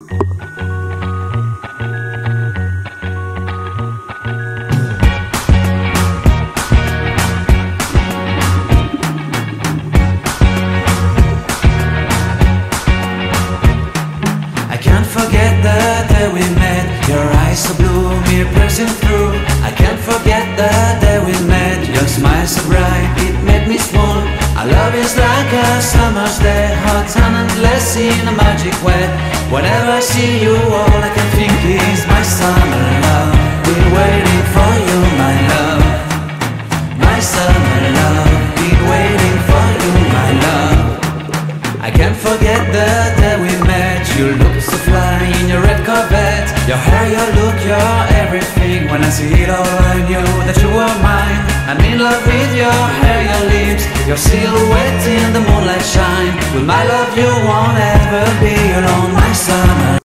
I can't forget the day we met. Your eyes so blue, me piercing through. I can't forget the day we met. Your smile so bright, it made me swoon. Our love is like a summer's day Hot and endless in a magic way Whenever I see you, all I can think is my summer love. Been waiting for you, my love. My summer love. Been waiting for you, my love. I can't forget the day we met. You look so fly in your red Corvette. Your hair, your look, your everything. When I see it all I knew that you were mine. I'm in love with your hair, your lips. Your silhouette in the moonlight shine. With my love you won't ever be